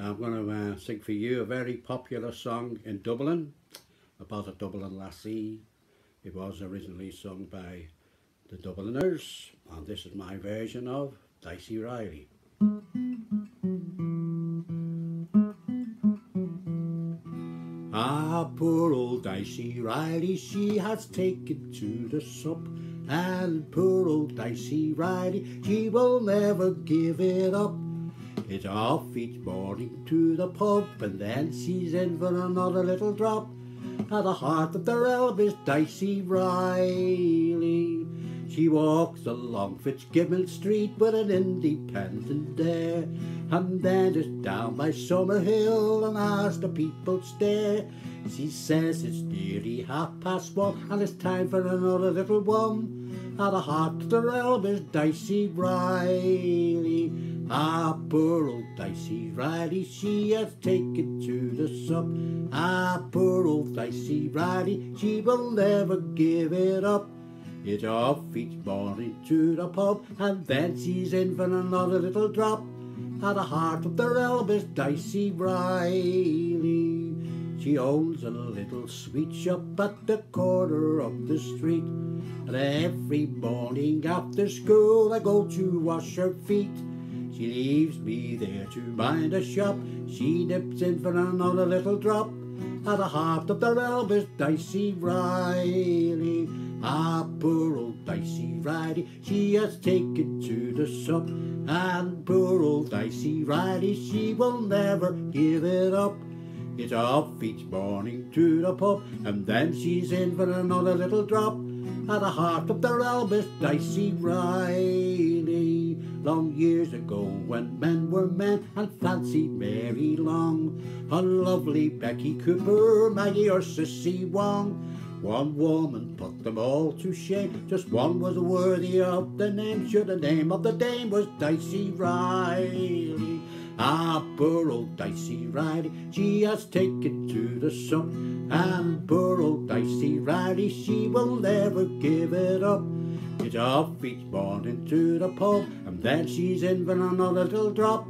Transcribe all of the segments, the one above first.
Now I'm going to uh, sing for you a very popular song in Dublin about a Dublin lassie. It was originally sung by the Dubliners and this is my version of Dicey Reilly. Ah, poor old Dicey Reilly, she has taken to the sup. And poor old Dicey Reilly, she will never give it up. It's off each morning to the pub, and then she's in for another little drop. At the heart of the realm is Dicey Reilly. She walks along Fitzgibbon Street with an independent air, and then just down by Summerhill, and as the people stare, she says it's nearly half past one, and it's time for another little one. At the heart of the realm is Dicey Reilly. Ah, poor old Dicey Reilly, she has taken to the. Ah, poor old Dicey Reilly, she will never give it up. It's off each morning to the pub, and then she's in for another little drop. At the heart of the realm is Dicey Reilly. She owns a little sweet shop at the corner of the street. And every morning after school I go to wash her feet. She leaves me there to mind a shop. She nips in for another little drop. At the heart of the realm is Dicey Reilly. Ah, poor old Dicey Reilly, she has taken to the sup. And poor old Dicey Reilly, she will never give it up. It's off each morning to the pub, and then she's in for another little drop. At the heart of the realm is Dicey Reilly. Long years ago, when men were men and fancied Mary Long, a lovely Becky Cooper, Maggie or Sissy Wong. One woman put them all to shame. Just one was worthy of the name. Sure, the name of the dame was Dicey Reilly. Ah, poor old Dicey Reilly, she has taken to the sun. And poor old Dicey Reilly, she will never give it up. It's off each morning to the pub, and then she's in for another little drop.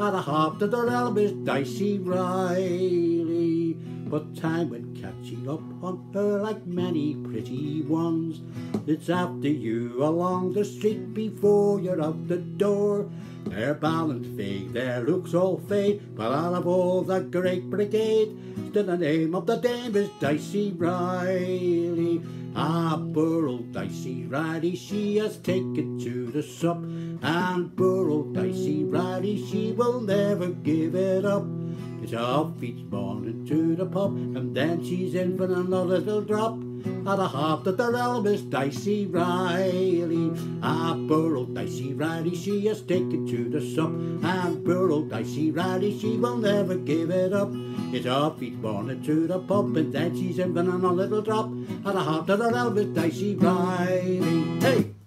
At the heart of the realm is Dicey Reilly. But time went catching up on her like many pretty ones. It's after you along the street before you're out the door. Their balance fade, their looks all fade, but out of all the great brigade, still the name of the dame is Dicey Reilly. Ah, poor old Dicey Reilly, she has taken to the sup, and poor old Dicey Reilly, she will never give it up. It's off each morning to the pub, and then she's in for another little drop. At the heart of the realm is Dicey Reilly. Ah, poor old Dicey Reilly, she has taken to the sup. And poor old Dicey Reilly, she will never give it up. It's off each morning to the pub, and then she's in for another little drop. At the heart of the realm is Dicey Reilly. Hey!